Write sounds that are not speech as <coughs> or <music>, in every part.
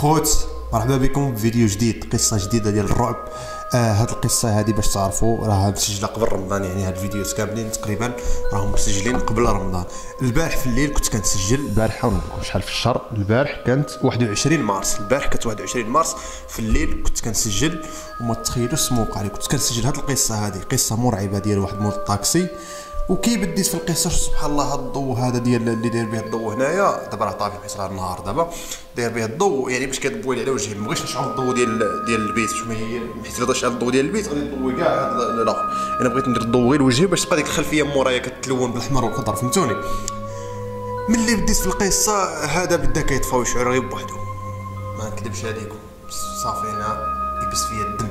خوت مرحبا بكم في فيديو جديد قصة جديدة ديال الرعب. آه هاد القصة هادي باش تعرفوا راها مسجلة قبل رمضان يعني هاد ال videos كاملين تقريبا راهم مسجلين قبل رمضان. البارح في الليل كنت كنسجل. البارح شحال في الشهر؟ البارح كانت 21 مارس. البارح كانت 21 مارس. في الليل كنت كنسجل. وما تخيلوش اسمو وقع علي كنت كنسجل هاد القصة هادي. قصة مرعبة ديال واحد مول الطاكسي وكي بديت في القصة سبحان الله هذا الضوء هذا ديال اللي داير به الضوء هنايا. دابا راه طافي حيت راه النهار دابا. داير به الضوء يعني باش كتبوي على وجهي. ما بغيتش نشعل الضوء ديال ديال البيت شنو هي حيت الا شعل الضوء ديال البيت غادي نضوي كاع هذا الآخر أنا بغيت ندير الضوء غير وجهي باش تبقى ديك الخلفية مورايا كتلون بالاحمر والخضر فهمتوني؟ ملي بديت في القصة هذا بدا كيطفى ويشعل غير بوحدو. ما نكذبش عليكم. صافي أنا يبس فيا الدم.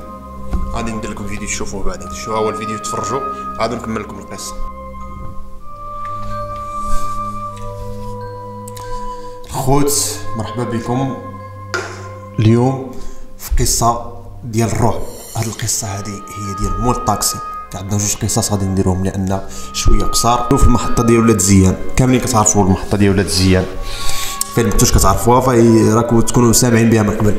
غادي ندير لكم فيديو تشوفوه بعدين. شوفوا هو الفيديو تفرجوا. عاد نكمل لكم القصة. خوت مرحبا بكم. اليوم في قصة ديال الرعب هاد القصة هادي هي ديال مول الطاكسي عندنا جوج قصص غادي نديروهم لأن شوية قصار. في المحطة ديال ولاد زيان. كاملين كتعرفوا المحطة ديال ولاد زيان. فين كنتوش كتعرفوها فهي راكم تكونوا سامعين بها من قبل.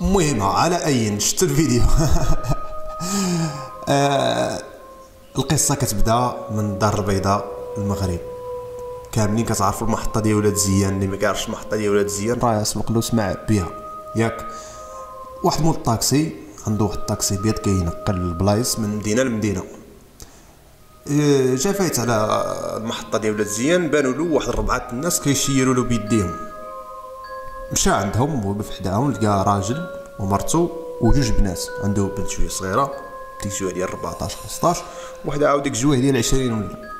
المهم على أي؟ شفت الفيديو. <laughs> آه القصة كتبدا من الدار البيضاء المغرب. كاملين كتعرفوا المحطة ديال ولاد زيان اللي ما كيعرفش المحطة ديال ولاد زيان. راه سبق له سمع بها ياك. واحد مول الطاكسي عنده واحد الطاكسي بيض كينقل البلايص من مدينة لمدينة. آه، جا فايت على المحطة ديال ولاد زيان بانوا له واحد ربعة الناس كيشيروا له بيديهم. مشى عندهم وبفحداهم لقى راجل ومرته وجوج بنات. عنده بنت شوية صغيرة ديك شوية ديال 14 15 وحده عاود ديك جويه ديال 20 ولا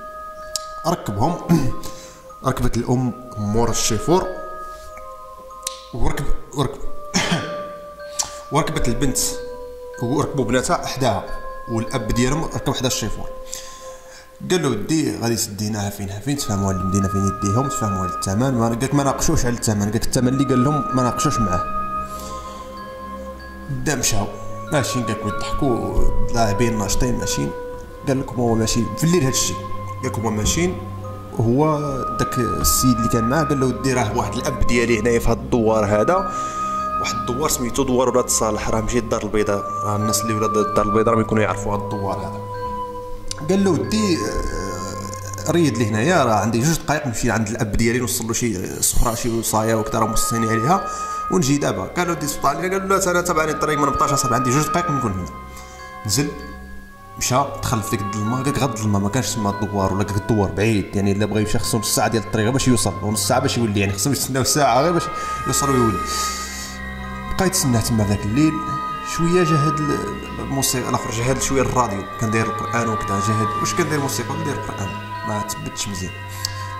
ركبهم. <coughs> ركبت الأم مور الشيفور. وركب وركب <coughs> وركبت البنت وركبوا بناتها حداها والأب ديالهم ركب حدا الشيفور. قال له ودي غادي تديناها فينها فين؟ تفهموا المدينة فين؟ يديهم تفهموا على الثمن. ما قالك ما ناقشوش على الثمن. قالك الثمن اللي قال لهم ما ناقشوش معاه. بدا مشاو. ماشيين قالك يضحكوا لاعبين ناشطين ماشيين. قال لكم هو ماشي في الليل هادشي قال لكم هو ماشيين وهو داك السيد اللي كان معاه قال له ودي راه واحد الأب ديالي هنايا في هاد الدوار هذا. واحد الدوار سميتو دوار ولاد صالح. راه مشيت الدار البيضاء. راه الناس اللي ولاد الدار البيضاء راه يكونوا يعرفوا هاد الدوار هذا. قال له ودي آه، ريد لي هنايا راه عندي جوج دقائق نمشي عند الأب ديالي نوصل له شي صفرة شي وصاية وكذا راه موصيني عليها. ونجي دابا. قال له دي سبطال قال له لا أنا تبعني الطريق ما نبقاش أصاحبي عندي جوج دقائق نكون هنا. نزل مشى دخل في ديك الظلمة قالك غد الظلمة ما كانش تما الدوار ولا قالك الدوار بعيد يعني إلا بغى يمشي خصو نص ساعة ديال الطريق باش يوصل ونص ساعة باش يولي يعني خصهم يتسناو ساعة غير باش يوصل ويولي. بقى يتسناه تما ذاك الليل شوية جاهد الموسيقى الآخر جاهد شوية الراديو. كان داير القرآن وكذا جاهد واش الموسيقى ولا داير القرآن. ما تبتش مزيان.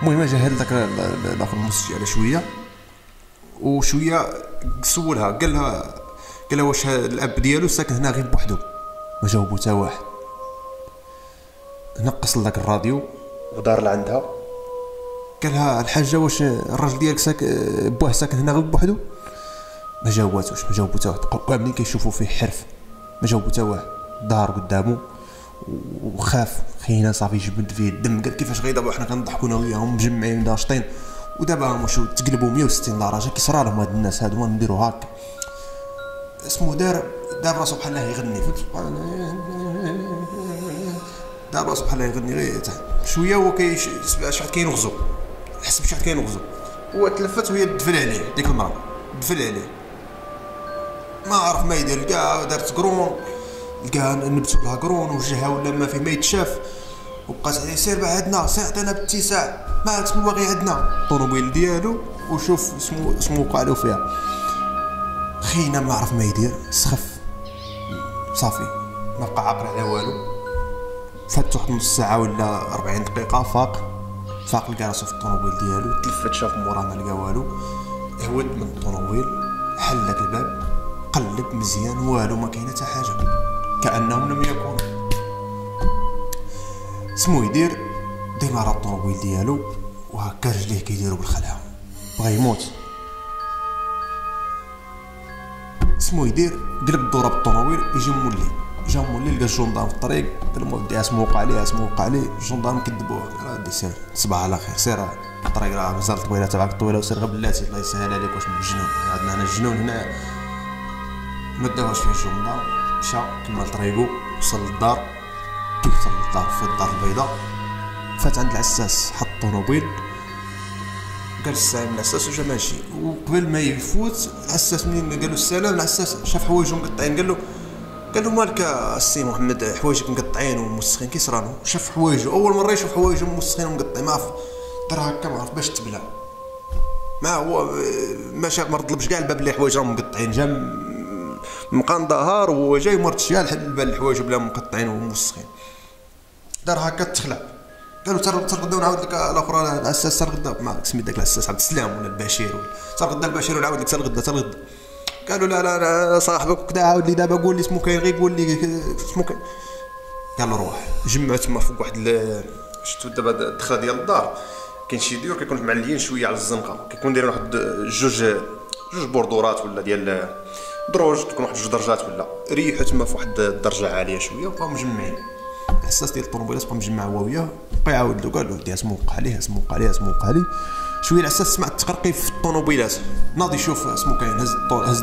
المهم جاهد ذاك الآخر الموسيقى على شوية. وشوية سولها. قال لها قال لها واش الأب ديالو ساكن هنا غير بوحدو. ما جاوبو حتى واحد. نقص لذاك الراديو. ودار لعندها. قال لها الحاجة واش الراجل ديالك ساكن بوه ساكن هنا غير بوحدو؟ ما جاوباتوش ما جاوبو حتى واحد كاملين كيشوفوا فيه حرف؟ ما جاوبو حتى واحد دار قدامه وخاف. خينا صافي جبد فيه الدم. قال كيفاش دابا حنا كنضحكوا أنا وياهم مجمعين ناشطين ودابا هما شو تقلبوا 160 درجة. كي صرا لهم هاد الناس هادو ما نديروا هاك. اسمه دار راسو بحال الله يغني. فهمت دار راسو بحال الله يغني. غير شوية هو كي شحال كينغزو. حس بشحال كينغزو. هو تلفت وهي تدفل عليه ديك المراه تدفل عليه. ما عرف ما يدير كاع دارت قرون لقاها نبتو لها قرون وجهها ولا ما في ما يتشاف. وبقات عليه سير بعدنا سير عطينا باتساع ما سمو باغي عندنا. الطوموبيل ديالو وشوف سمو سمو وقع فيها. خينا ما عرف ما يدير سخف. صافي ما بقى عاقل على والو. فات واحد نص ساعة ولا 40 دقيقة فاق. فاق لقى راسو في الطوموبيل ديالو. تلفت شاف موراه ما لقى والو. هود من الطوموبيل حل الباب. قلب مزيان والو ما كاينة حتى حاجة. كأنهم لم يكونوا. سمو يدير ديما راه الطوموبيل ديالو وهكا رجليه كيديرو بالخلعه بغا يموت. سمو يدير قلب الدوره بالطوموبيل ويجي مولي. جا مولي لقى ال gendarme في الطريق قال له ودي اسمو وقع عليه اسمو وقع عليه ال gendarme كذبوه. راه دي سير صباح على خير. سير الطريق راه مازال طويلة تبعك طويلة وسير غير بلاتي. الله يسهل عليك واش من الجنون؟ عندنا هنا الجنون هنا. ما داوش فيه الجندار مشى كمل طريقو وصل للدار. كيف وصل للدار؟ في الدار البيضاء. فات عند العساس حط الطوموبيل قال السلام العساس وجا ماشي. وقبل ما يفوت العساس منين؟ قال له السلام العساس شاف حوايجو مقطعين. قال له قال له مالك السي محمد؟ حوايجك مقطعين وموسخين كي صرانو شاف حوايجو. أول مرة يشوف حوايجو موسخين ومقطعين. ما عرف. دار هكا ما عرف باش تبلع. ما هو ما شاف ما طلبش كاع الباب اللي حوايج راهم مقطعين. جا مقان ظهر وهو جاي مرت شيال لحد البال الحوايج بلا مقطعين وموسخين. دار هكا تخلع. قالوا تر تر غدا ونعاود لك الأخرى الأساس تر غدا ما سميت داك الأساس عبد السلام ولا البشير تر غدا البشير ونعاود لك تر غدا تر غدا قالوا لا لا لا صاحبك وكذا عاود لي دابا قول لي اسمو كاين غير قول لي اسمو كاين. قال روح. جمعوا تما فوق واحد شفتو دابا الدخلة ديال الدار. كاين شي ديور كيكونوا معليين شوية على الزنقة. كيكون دايرين واحد جوج جوج بوردورات ولا ديال دروج تكون واحد جوج درجات ولا. ريحوا تما في واحد الدرجه عالية شوية وبقاو مجمعين. العساس ديال الطوموبيلات بقى مجمع هو وياه بقى يعاود له قال له ودي اسمو وقع عليه اسمو وقع عليه اسمو وقع عليه شوية العساس سمع التقرقيب في الطوموبيلات. ناض يشوف اسمو كاين هز هز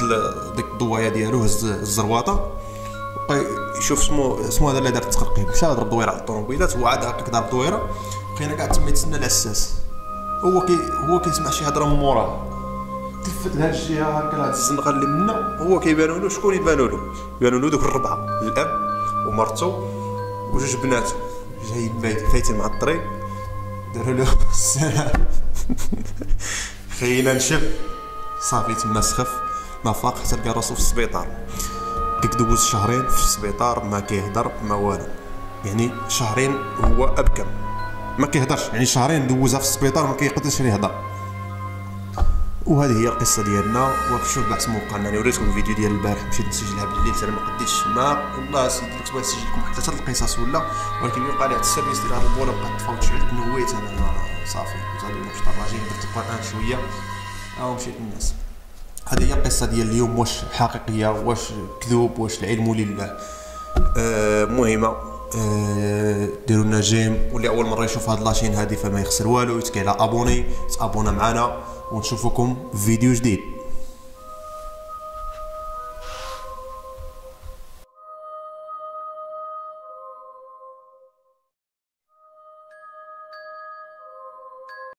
ديك الضوايه ديالو هز الزرواطة. بقى يشوف سمو سمو هذا اللي دار التقرقيب مشى ضرب دويرة على الطوموبيلات هو عاد هكاك ضرب دويرة. بقينا كاع تما يتسنى العساس. هو كي هو كيسمع شي هضرة من موراه تلفت لهاد الجهه هكا الزنقه اللي منا هو كيبانو له شكون يبانو له؟ يبانو له دوك الربعة الأب ومرته وجوج بنات جايين فايتين مع الطريق داروا له <laughs> السلام. خينا نشف. صافي تما سخف ما فاق حتى لقى راسو في السبيطار. ديك دوز شهرين في السبيطار ما كيهضر ما والو. يعني شهرين هو أبكم. ما كيهضرش يعني شهرين دوزها في السبيطار ما كيقدرش يهضر. وهذه هي القصة ديالنا وشوف بحث موقعنا أنا وريتكم الفيديو ديال البارح مشيت نسجلها بالليل أنا ما قديتش ما والله سيدي كنت بغيت نسجل لكم حتى القصص ولا. ولكن يبقى لي السيرفيس ديال هذا البوله بقات تفوت شوية تنويت أنا صافي. كنت غادي نمشي طراجين درت القرآن شوية. أو مشيت للناس. هذه هي القصة ديال اليوم. واش حقيقية واش كذوب واش العلم لله. آه مهمة. آه ديروا لنا j'aime. واللي أول مرة يشوف هاد la chaîne هذه فما يخسر والو يتكي على abonner. تابونا معنا ونشوفكم في فيديو جديد